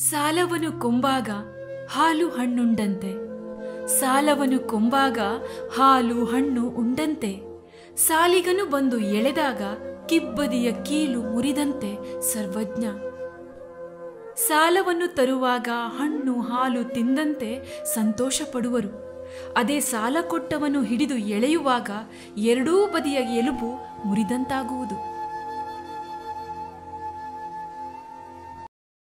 ಸಾಲವನು ಕೊಂಬಾಗ ಹಾಲು ಹಣ್ಣುಂಡಂತೆ. ಸಾಲವನು ಕೊಂಬಾಗ ಹಾಲು ಹಣ್ಣು ಉಂಡಂತೆ. ಸಾಲಿಗನು ಬಂದು ಎಳೆದಾಗ ಕಿಬ್ಬದಿಯ ಕೀಲು ಮುರಿದಂತೆ ಸರ್ವಜ್ಞ. ಸಾಲವನ್ನು ತರುವಾಗ ಹಣ್ಣು ಹಾಲು ತಿಂದಂತೆ ಸಂತೋಷ ಪಡುವರು ಅದೇ ಸಾಲ ಕೊಟ್ಟವನು ಹಿಡಿದು ಎಳೆಯುವಾಗ ಎರಡೂ ಬದಿಯ ಎಲುಬು ಮುರಿದಂತಾಗುವುದು.